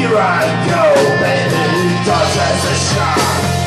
Here I go, baby, it a shot.